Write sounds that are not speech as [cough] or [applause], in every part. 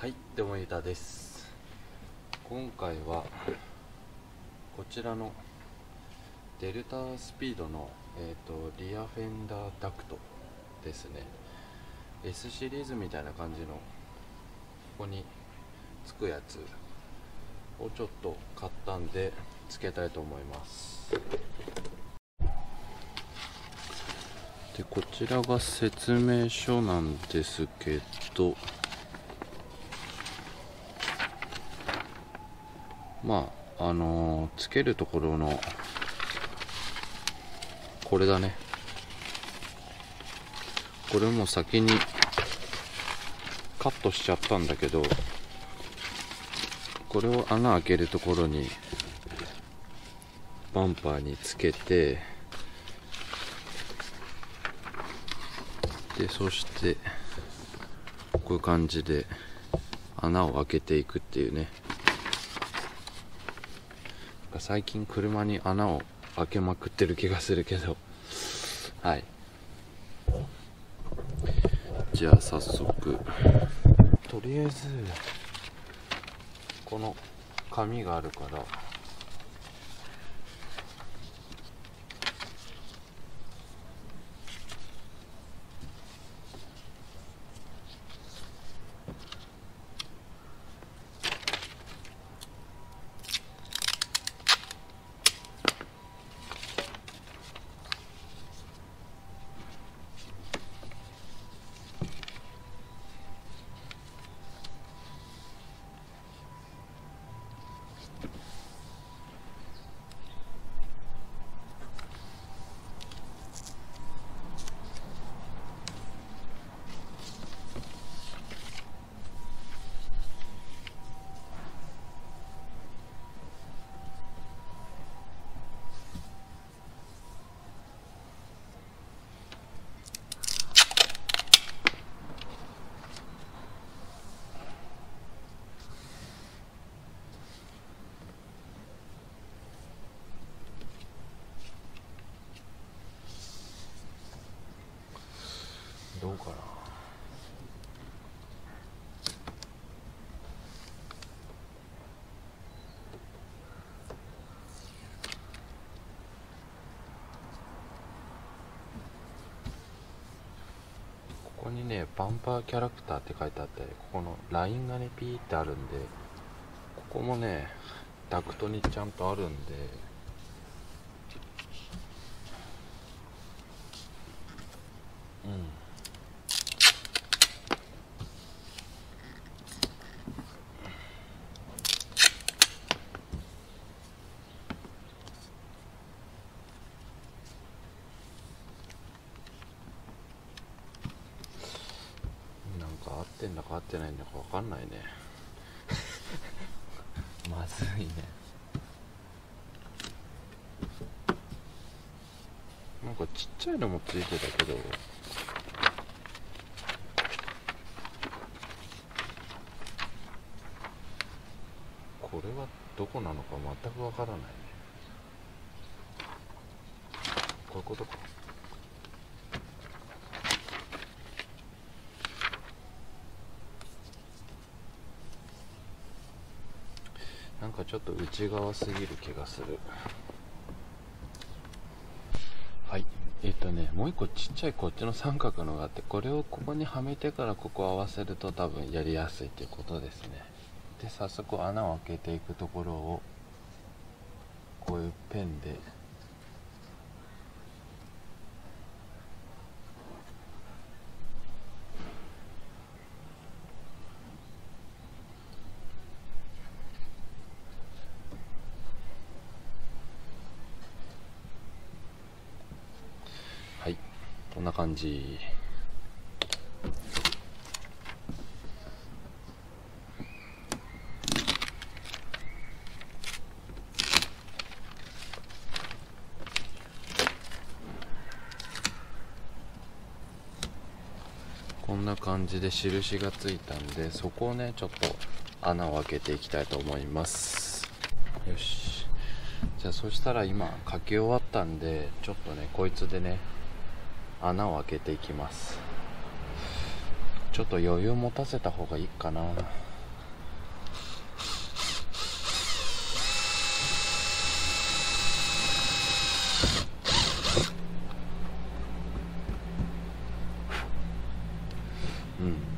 はいどうもゆたです。今回はこちらのデルタスピードの、えーと、リアフェンダーダクトですね。S シリーズみたいな感じのここにつくやつをちょっと買ったんでつけたいと思います。でこちらが説明書なんですけどまああのー、つけるところのこれだね。これも先にカットしちゃったんだけどこれを穴開けるところにバンパーにつけてでそしてこういう感じで穴を開けていくっていうね。最近車に穴を開けまくってる気がするけど。はい。じゃあ早速。とりあえずこの紙があるからどうかな。ここにねバンパーキャラクターって書いてあってここのラインがねピーってあるんでここもねダクトにちゃんとあるんでってんだか合ってないんだか分かんないねまずいねなんかちっちゃいのもついてたけど。これはどこなのか全く分からないね。こういうことか。なんかちょっと内側すぎる気がするはいえっ、ともう一個ちっちゃいこっちの三角のがあってこれをここにはめてからここを合わせると多分やりやすいっていうことですね。で早速穴を開けていくところをこういうペンでこんな感じ。こんな感じで印がついたんでそこをねちょっと穴を開けていきたいと思います。よし。じゃあそしたら今書き終わったんでちょっとねこいつでね穴を開けていきます。ちょっと余裕持たせた方がいいかなうん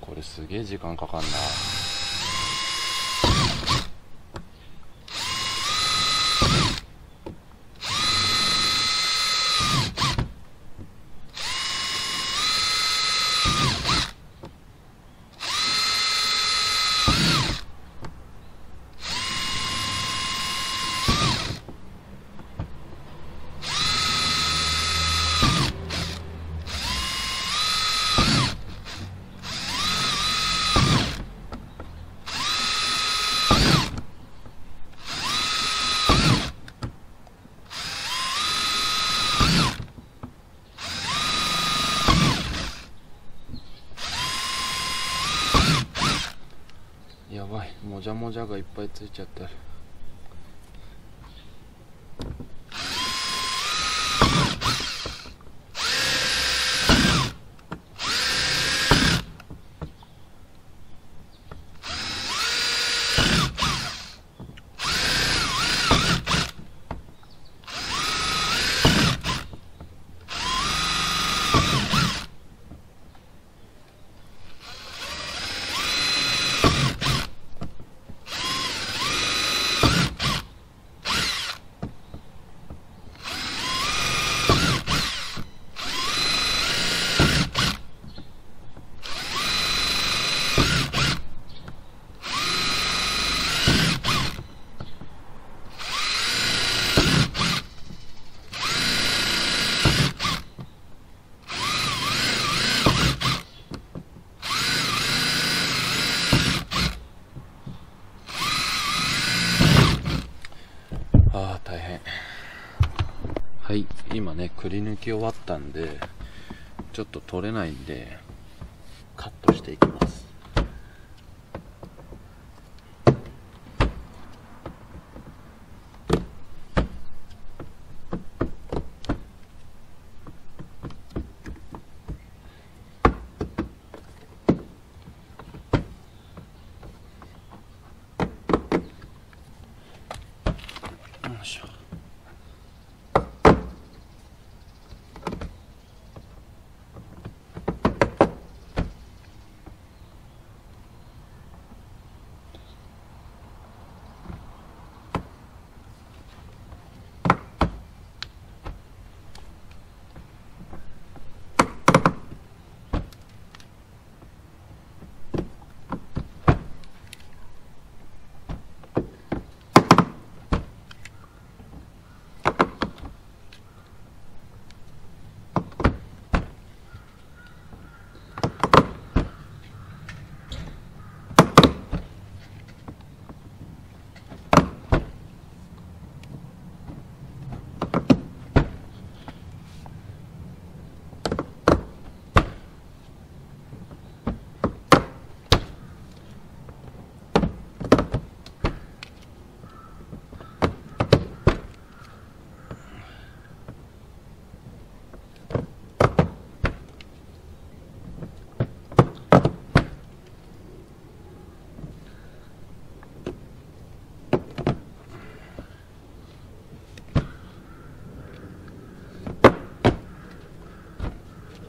これすげえ時間かかんなやばいもじゃがいっぱいついちゃってるああ大変はい今ねくり抜き終わったんでちょっと取れないんでカットしていきますよいしょ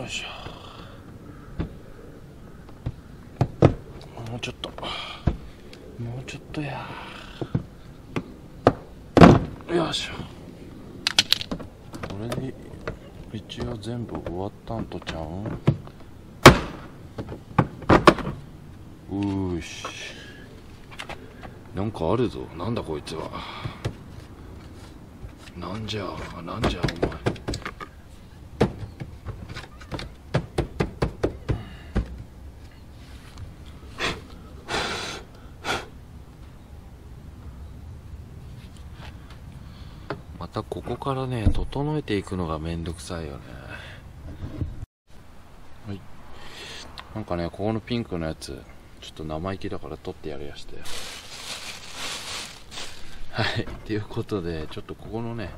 よいしょもうちょっと。もうちょっとや。よいしょ。これで一応全部終わったんとちゃうん？うし。なんかあるぞ。なんだこいつは。なんじゃなんじゃお前またここからね整えていくのがめんどくさいよね。はい。なんかねここのピンクのやつちょっと生意気だから取ってやるやして。はい。ということでちょっとここのね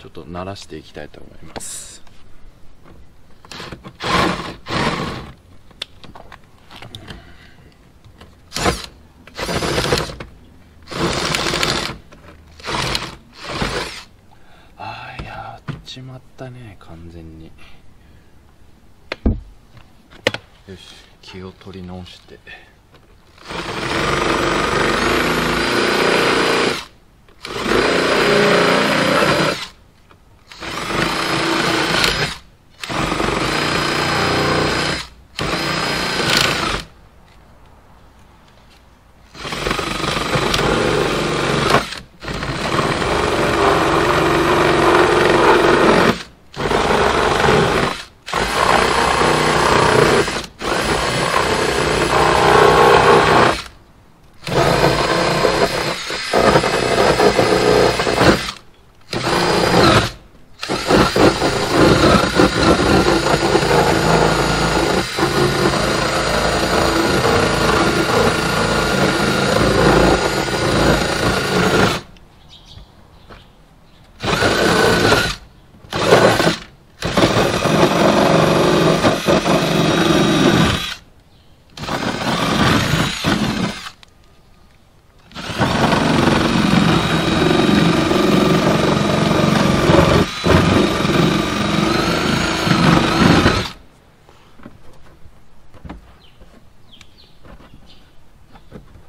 ちょっと鳴らしていきたいと思いますああやっちまった完全に。よし気を取り直して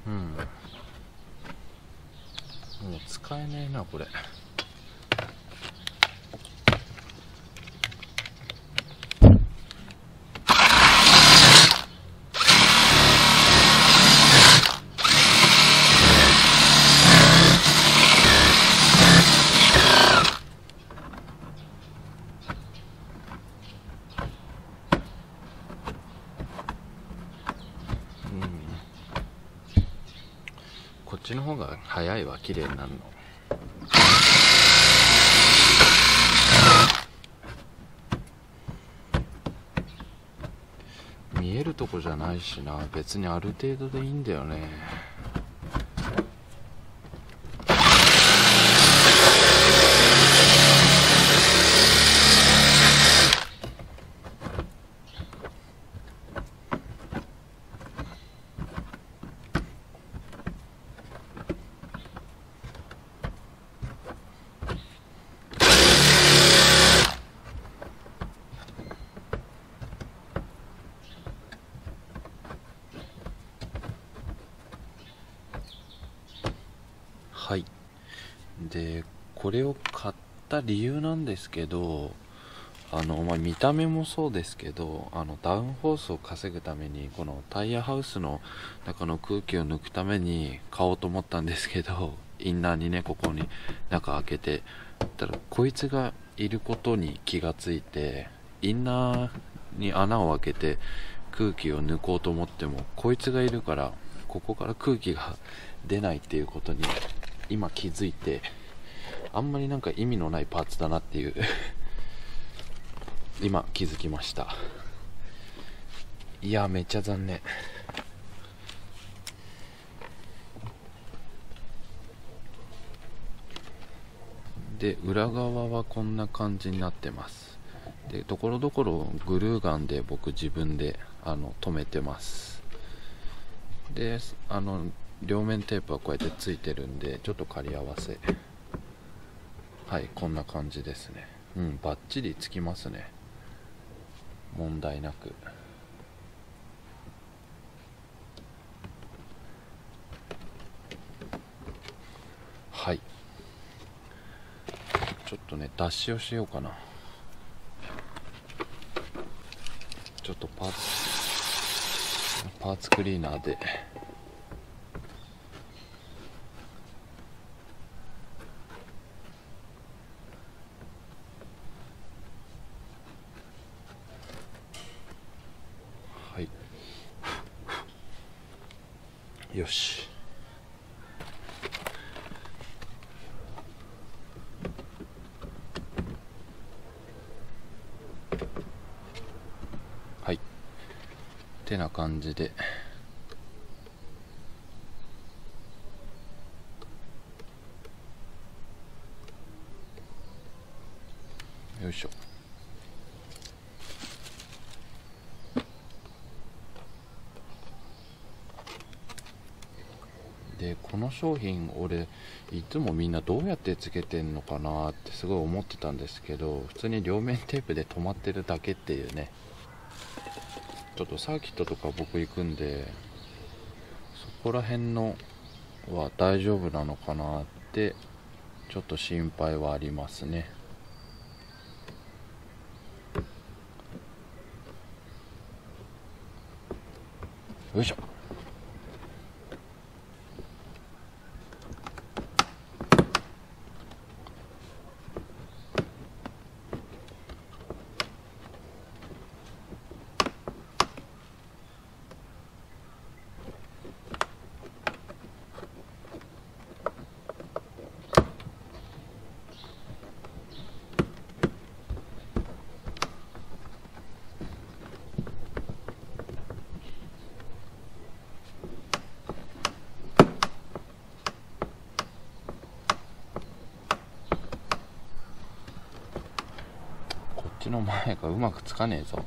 うんもう使えねえなこれこっちの方が早いわ綺麗になるの？見えるとこじゃないしな。別にある程度でいいんだよねはいでこれを買った理由なんですけどあの、まあ、見た目もそうですけどあのダウンフォースを稼ぐためにこのタイヤハウスの中の空気を抜くために買おうと思ったんですけど [laughs] インナーにねここに中開けてたらこいつがいることに気がついてインナーに穴を開けて空気を抜こうと思ってもこいつがいるからここから空気が出ないっていうことに今気づいてあんまりなんか意味のないパーツだなっていう。[laughs] 今気づきました。いやめっちゃ残念。で裏側はこんな感じになってます。でところどころグルーガンで僕自分であの留めてます。であの両面テープはこうやってついてるんでちょっと仮合わせ。はいこんな感じですね。うんバッチリつきますね。問題なく。はい。ちょっとね脱脂をしようかな。ちょっとパーツパーツクリーナーで。よし。はい。てな感じで。でこの商品俺いつもみんなどうやってつけてんのかなってすごい思ってたんですけど普通に両面テープで止まってるだけっていうね。ちょっとサーキットとか僕行くんでそこら辺のは大丈夫なのかなってちょっと心配はありますね。よいしょこっちの前がうまくつかねえぞ。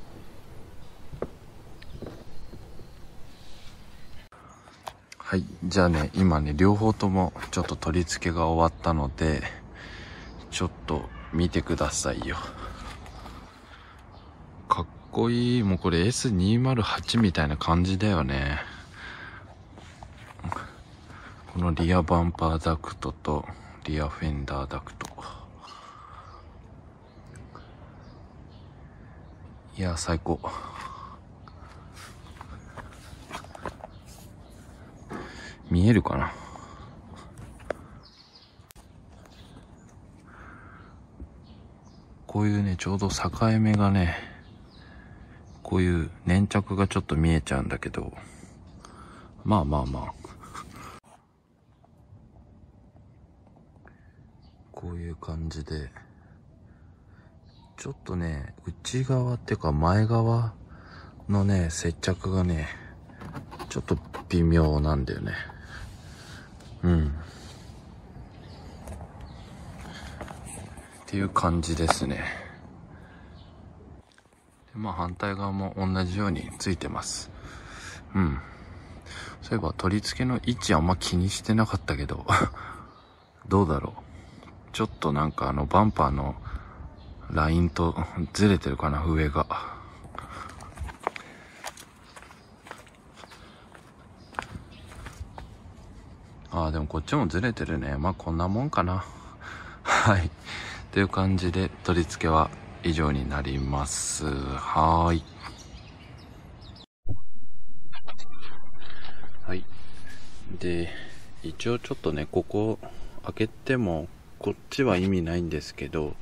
はいじゃあね今ね両方ともちょっと取り付けが終わったのでちょっと見てくださいよ。かっこいい。もうこれ S208 みたいな感じだよね。このリアバンパーダクトとリアフェンダーダクト。いや最高。見えるかな？こういうねちょうど境目がねこういう粘着がちょっと見えちゃうんだけど。まあまあまあ。こういう感じで。ちょっとね内側っていうか前側のね接着がねちょっと微妙なんだよね。うん。っていう感じですね。でまあ反対側も同じようについてます。うん。そういえば取り付けの位置あんま気にしてなかったけど [laughs] どうだろう。ちょっとなんかあのバンパーのラインとずれてるかな上が。ああでもこっちもずれてるね。まあこんなもんかな。はい。という感じで取り付けは以上になります。はーい。はい。で一応ちょっとねここ開けてもこっちは意味ないんですけど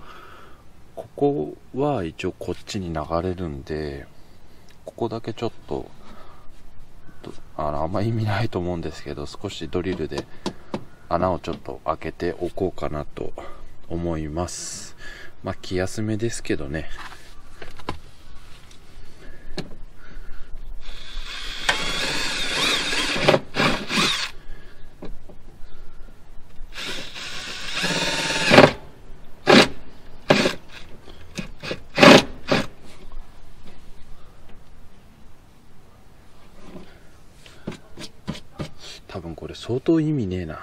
ここは一応こっちに流れるんでここだけちょっとあのあんま意味ないと思うんですけど少しドリルで穴をちょっと開けておこうかなと思います。まあ気休めですけどね多分これ相当意味ねえな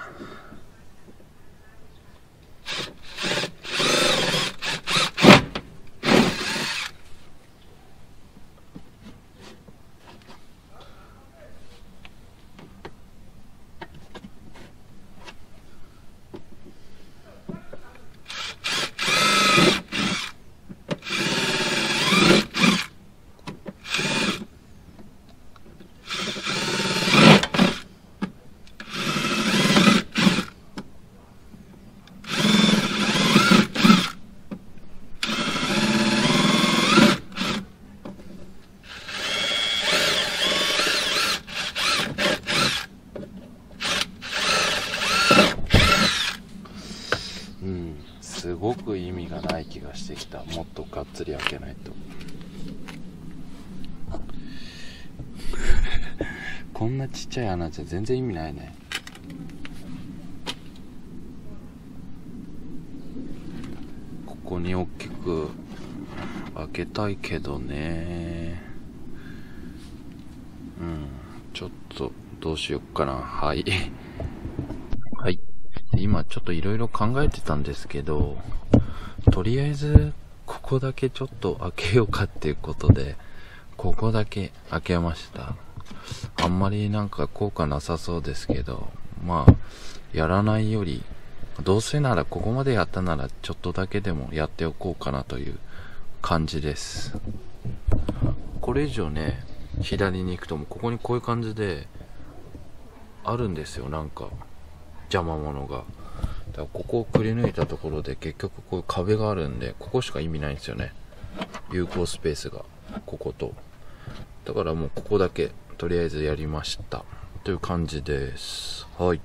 うんすごく意味がない気がしてきたもっとがっつり開けないとこんなちっちゃい穴じゃ全然意味ないね。ここに大きく開けたいけどね。うんちょっとどうしよっかな。はい。[laughs] はい。今ちょっといろいろ考えてたんですけどとりあえずここだけちょっと開けようかっていうことでここだけ開けました。あんまりなんか効果なさそうですけどまあやらないよりどうせならここまでやったならちょっとだけでもやっておこうかなという感じです。これ以上ね左に行くともここにこういう感じであるんですよなんか邪魔者が。だからここをくり抜いたところで結局こういう壁があるんでここしか意味ないんですよね。有効スペースがここと。だからもうここだけとりあえずやりました。という感じです。はい。